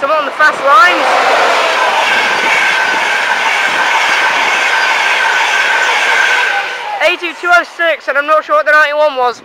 Someone on the fast lines. A2206 and I'm not sure what the 91 was.